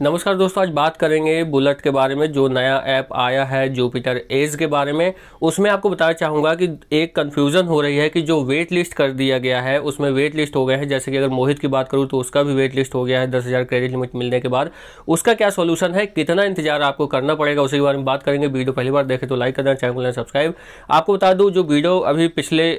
नमस्कार दोस्तों, आज बात करेंगे बुलेट के बारे में, जो नया ऐप आया है जुपिटर एज के बारे में। उसमें आपको बताना चाहूँगा कि एक कन्फ्यूज़न हो रही है कि जो वेट लिस्ट कर दिया गया है, उसमें वेट लिस्ट हो गए हैं। जैसे कि अगर मोहित की बात करूँ तो उसका भी वेट लिस्ट हो गया है, दस हज़ार क्रेडिट लिमिट मिलने के बाद। उसका क्या सोल्यूशन है, कितना इंतज़ार आपको करना पड़ेगा, उसी के बारे में बात करेंगे। वीडियो पहली बार देखें तो लाइक करना, चैनल सब्सक्राइब आपको बता दूँ, जो वीडियो अभी पिछले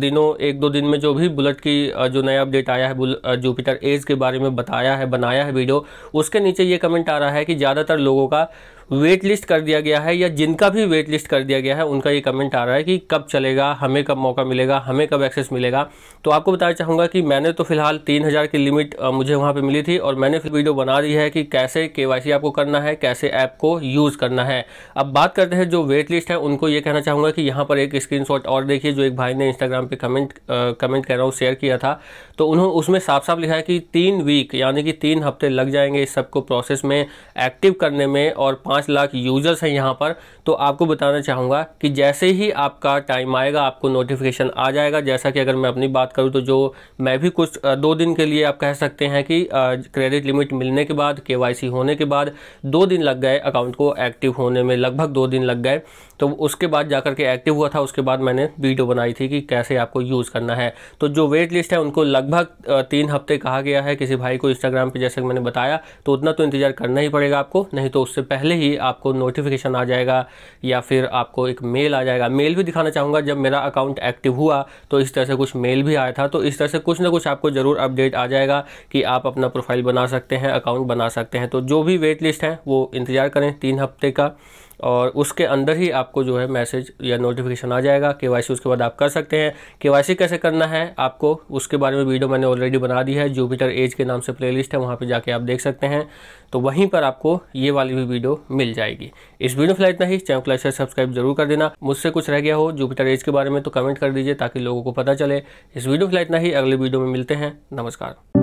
दिनों, एक दो दिन में जो भी बुलेट की जो नया अपडेट आया है जुपिटर एज के बारे में बताया है, बनाया है वीडियो, उसके नीचे ये कमेंट आ रहा है कि ज़्यादातर लोगों का वेट लिस्ट कर दिया गया है या जिनका भी वेट लिस्ट कर दिया गया है, उनका ये कमेंट आ रहा है कि कब चलेगा, हमें कब मौका मिलेगा, हमें कब एक्सेस मिलेगा। तो आपको बताना चाहूँगा कि मैंने तो फ़िलहाल तीन हज़ार की लिमिट मुझे वहाँ पे मिली थी और मैंने फिर वीडियो बना दी है कि कैसे के आपको करना है, कैसे ऐप को यूज़ करना है। अब बात करते हैं जो वेट लिस्ट है, उनको ये कहना चाहूँगा कि यहाँ पर एक स्क्रीन और देखिए, जो एक भाई ने इंस्टाग्राम पर कमेंट कमेंट कह रहा हूँ शेयर किया था। तो उन्होंने उसमें साफ़ साफ़ लिखा है कि तीन वीक यानी कि तीन हफ़्ते लग जाएँगे इस सबको प्रोसेस में एक्टिव करने में और पाँच लाख यूज़र्स हैं यहाँ पर तो आपको बताना चाहूँगा कि जैसे ही आपका टाइम आएगा, आपको नोटिफिकेशन आ जाएगा। जैसा कि अगर मैं अपनी बात करूँ तो जो मैं भी कुछ दो दिन के लिए आप कह सकते हैं कि क्रेडिट लिमिट मिलने के बाद केवाईसी होने के बाद दो दिन लग गए अकाउंट को एक्टिव होने में, लगभग दो दिन लग गए। तो उसके बाद जाकर के एक्टिव हुआ था, उसके बाद मैंने वीडियो बनाई थी कि कैसे आपको यूज़ करना है। तो जो वेट लिस्ट है, उनको लगभग तीन हफ़्ते कहा गया है। किसी भाई को इंस्टाग्राम पे, जैसे मैंने बताया तो उतना तो इंतज़ार करना ही पड़ेगा आपको, नहीं तो उससे पहले ही आपको नोटिफिकेशन आ जाएगा या फिर आपको एक मेल आ जाएगा। मेल भी दिखाना चाहूँगा, जब मेरा अकाउंट एक्टिव हुआ तो इस तरह से कुछ मेल भी आया था तो इस तरह से कुछ ना कुछ आपको ज़रूर अपडेट आ जाएगा कि आप अपना प्रोफ़ाइल बना सकते हैं अकाउंट बना सकते हैं। तो जो भी वेट लिस्ट है, वो इंतज़ार करें, तीन हफ़्ते का। और उसके अंदर ही आपको जो है मैसेज या नोटिफिकेशन आ जाएगा। के उसके बाद आप कर सकते हैं। के कैसे करना है आपको, उसके बारे में वीडियो मैंने ऑलरेडी बना दी है। जुपिटर एज के नाम से प्लेलिस्ट है, वहाँ पे जाके आप देख सकते हैं। तो वहीं पर आपको ये वाली भी वीडियो मिल जाएगी। इस वीडियो फ़िलहाल इतना ही। चैनल को लाइक सब्सक्राइब ज़रूर कर देना। मुझसे कुछ रह गया हो जुपिटर एज के बारे में तो कमेंट कर दीजिए ताकि लोगों को पता चले। इस वीडियो फ़िलहाल इतना ही। अगले वीडियो में मिलते हैं। नमस्कार।